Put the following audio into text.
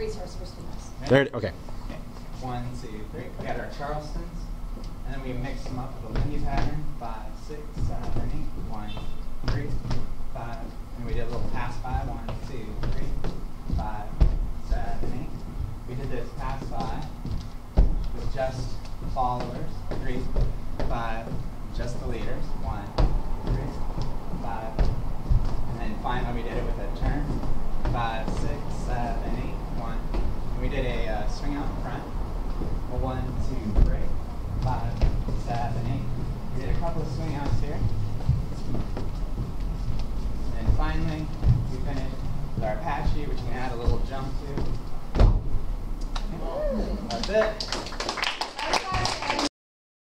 resource for students. There. it- Okay. Okay. One, two, three. We got our Charlestons, and then we mix them up with a Lindy pattern. Five, six, seven, eight. One, three, five. And we did a little pass by. One, two, three, five, seven, eight. We did this pass by with just followers. Three, five, just the leaders. One, three, five. And then finally we did it with a turn. Five, six, seven, eight, one. And we did a uh, swing out in front. A one, two, three, five, seven, eight. We did a couple of swing outs here. And then finally we finished with our Apache, which we can add a little jump to. That's it.